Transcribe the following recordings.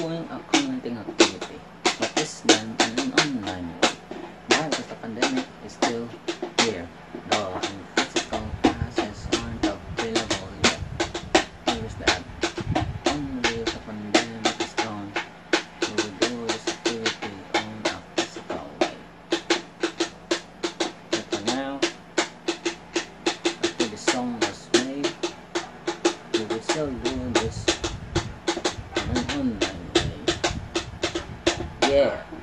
doing a activity that is done in an online way. Now the pandemic is still here, though and physical classes aren't available yet. Here's the app. Only if the pandemic is gone, we will do this activity on a physical way. But for now, after the song was made, we will still do this Yeah.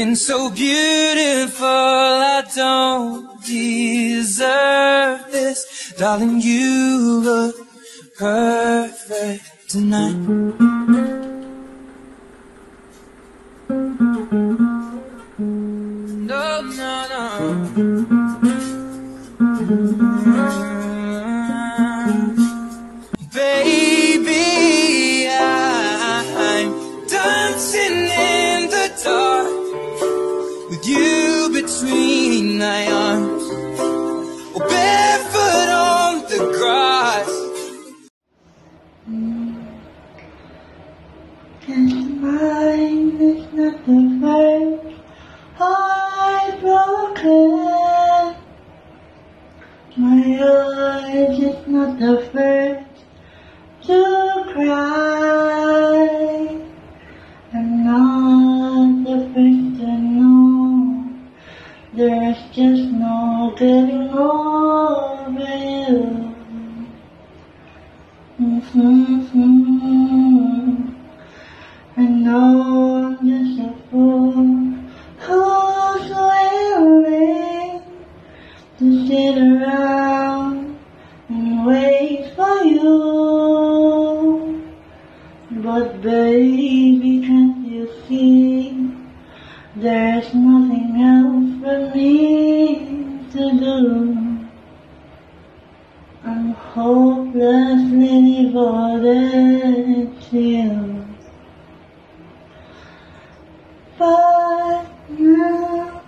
Looking so beautiful, I don't deserve this. Darling, you look perfect tonight. No, no, no. night. Baby, can't you see? There's nothing else for me to do. I'm hopelessly devoted to you. But now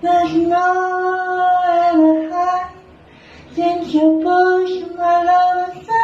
there's nowhere to hide since you pushed my love aside.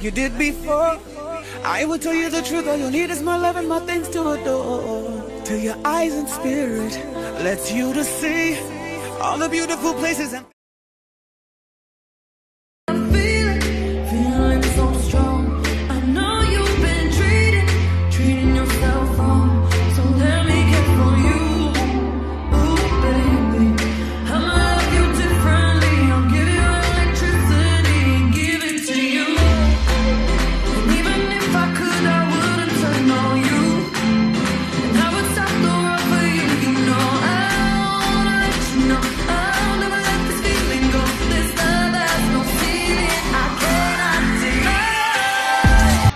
like you did before. I will tell you the truth, all you need is my love and my things to adore. Till your eyes and spirit lets you to see all the beautiful places and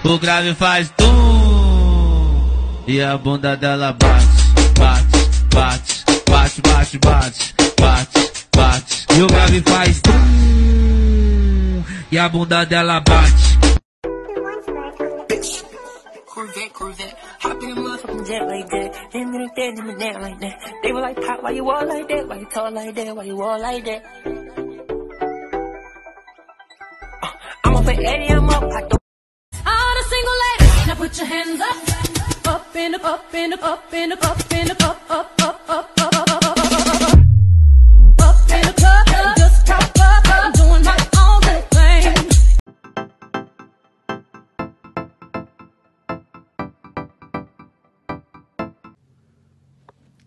O grave faz tum e a bunda dela bate, bate, bate, bate, bate, bate, bate, bate. E o grave faz tum e a bunda dela bate. Eddie, I'm up. I put your hands up, up in up, up and up, up and up, up and up, up, up, up, up, up.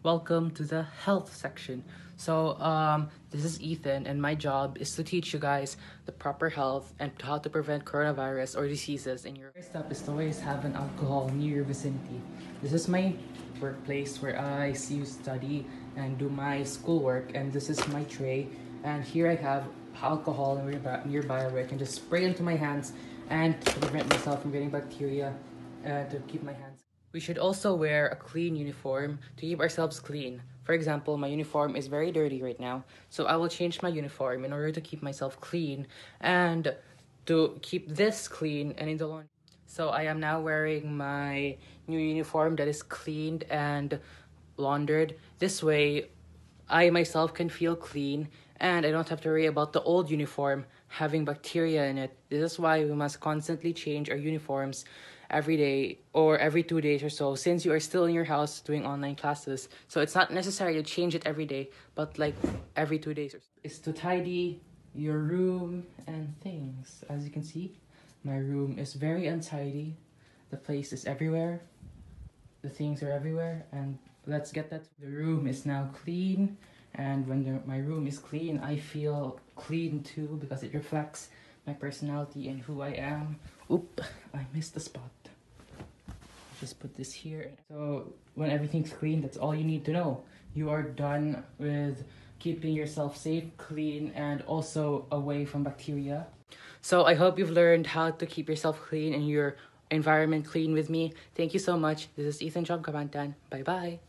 Welcome to the health section. So, um, this is Ethan, and my job is to teach you guys the proper health and how to prevent coronavirus or diseases in your. First up is to always have an alcohol near your vicinity. This is my workplace where I see you study and do my schoolwork, and this is my tray. And here I have alcohol nearby, nearby where I can just spray into my hands and to prevent myself from getting bacteria and to keep my hands. We should also wear a clean uniform to keep ourselves clean. For example, my uniform is very dirty right now, so I will change my uniform in order to keep myself clean and to keep this clean and in the laundry. So I am now wearing my new uniform that is cleaned and laundered. This way, I myself can feel clean and I don't have to worry about the old uniform having bacteria in it. This is why we must constantly change our uniforms every day or every two days or so since you are still in your house doing online classes. So it's not necessary to change it every day, but like every two days or so. Is to tidy your room and things. As you can see, my room is very untidy. The place is everywhere. The things are everywhere and let's get that. The room is now clean and when the, my room is clean, I feel clean too because it reflects my personality and who I am. Oop, I missed the spot. Just put this here. So when everything's clean, that's all you need to know. You are done with keeping yourself safe, clean, and also away from bacteria. So I hope you've learned how to keep yourself clean and your environment clean with me. Thank you so much. This is Ethan Job. Bye bye.